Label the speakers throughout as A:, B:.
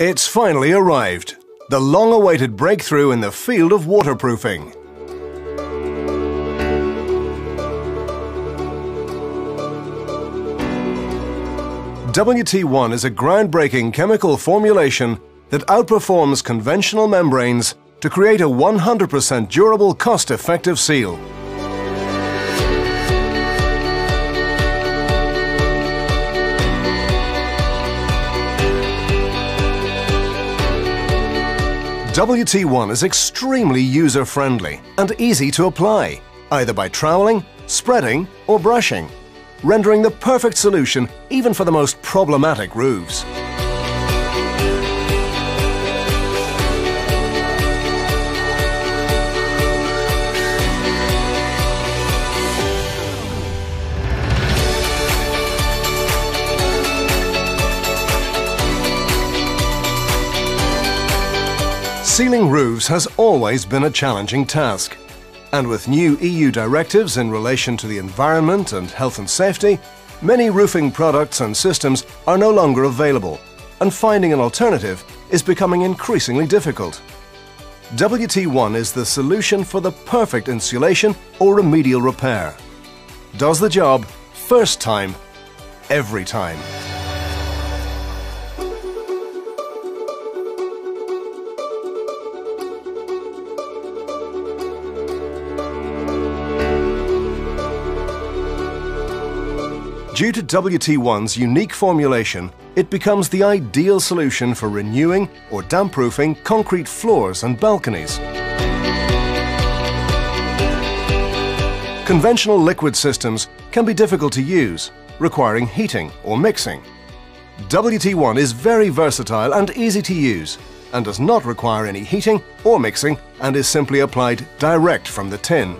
A: It's finally arrived. The long-awaited breakthrough in the field of waterproofing. WT1 is a groundbreaking chemical formulation that outperforms conventional membranes to create a 100% durable, cost-effective seal. WT1 is extremely user-friendly and easy to apply, either by troweling, spreading or brushing, rendering the perfect solution even for the most problematic roofs. Sealing roofs has always been a challenging task. And with new EU directives in relation to the environment and health and safety, many roofing products and systems are no longer available, and finding an alternative is becoming increasingly difficult. WT1 is the solution for the perfect insulation or remedial repair. Does the job first time, every time. Due to WT1's unique formulation, it becomes the ideal solution for renewing or damp-proofing concrete floors and balconies. Conventional liquid systems can be difficult to use, requiring heating or mixing. WT1 is very versatile and easy to use and does not require any heating or mixing and is simply applied direct from the tin.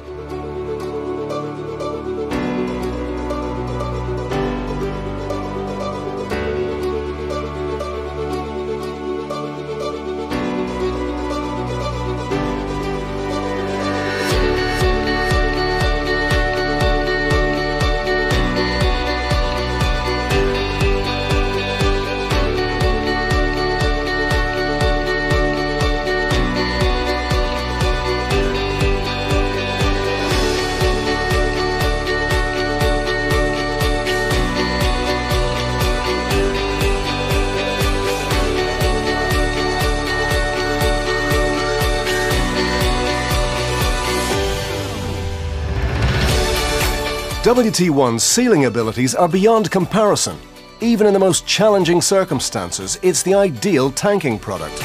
A: WT1's sealing abilities are beyond comparison. Even in the most challenging circumstances, it's the ideal tanking product.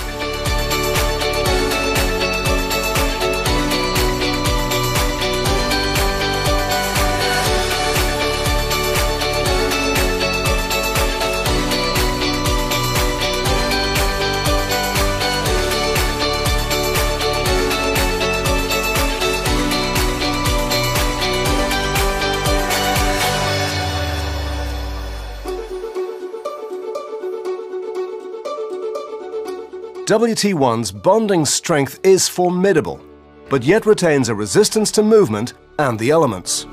A: WT1's bonding strength is formidable, but yet retains a resistance to movement and the elements.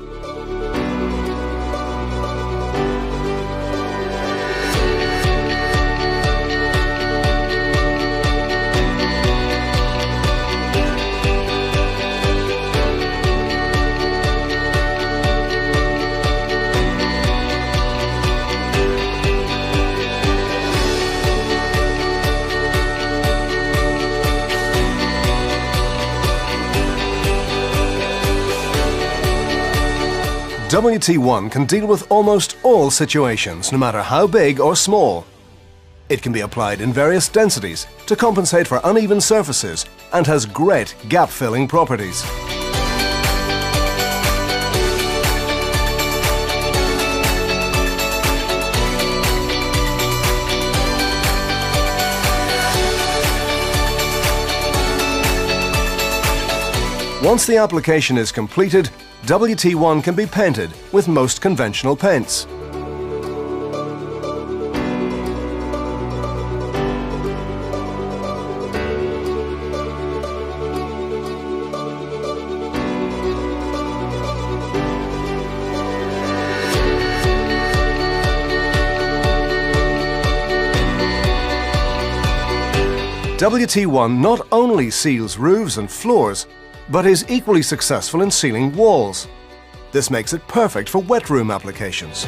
A: WT1 can deal with almost all situations, no matter how big or small. It can be applied in various densities to compensate for uneven surfaces and has great gap-filling properties. Once the application is completed, WT1 can be painted with most conventional paints. WT1 not only seals roofs and floors, but is equally successful in sealing walls. This makes it perfect for wet room applications.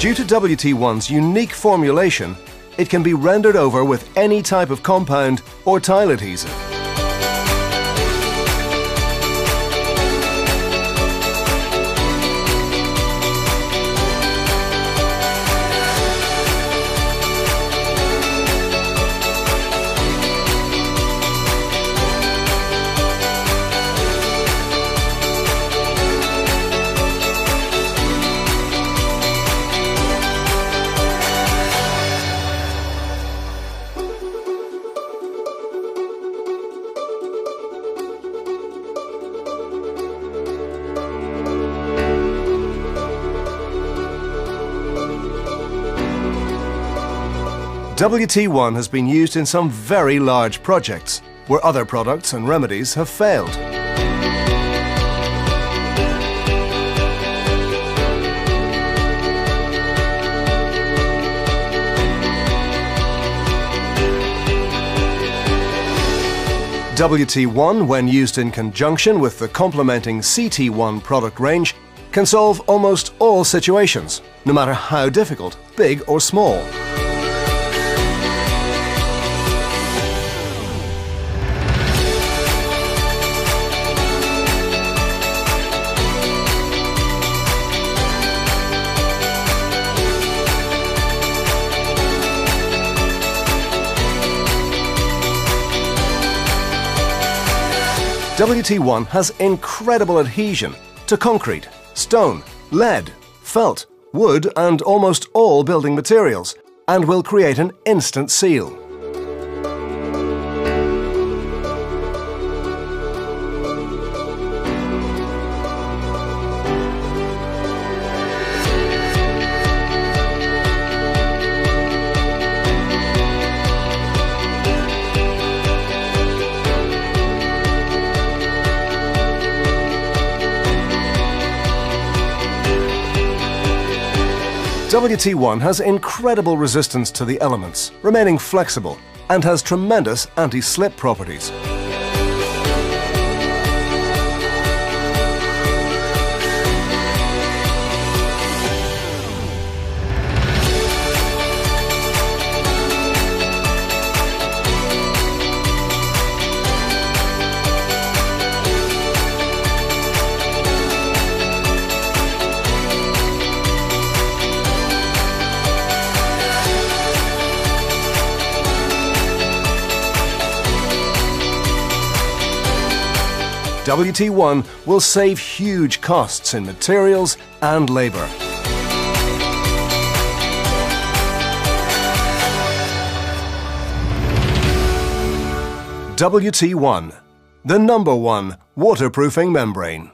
A: Due to WT1's unique formulation, it can be rendered over with any type of compound or tile adhesive. WT1 has been used in some very large projects, where other products and remedies have failed. WT1, when used in conjunction with the complementing CT1 product range, can solve almost all situations, no matter how difficult, big or small. WT1 has incredible adhesion to concrete, stone, lead, felt, wood and almost all building materials and will create an instant seal. WT1 has incredible resistance to the elements, remaining flexible, and has tremendous anti-slip properties. WT1 will save huge costs in materials and labour. WT1, the number one waterproofing membrane.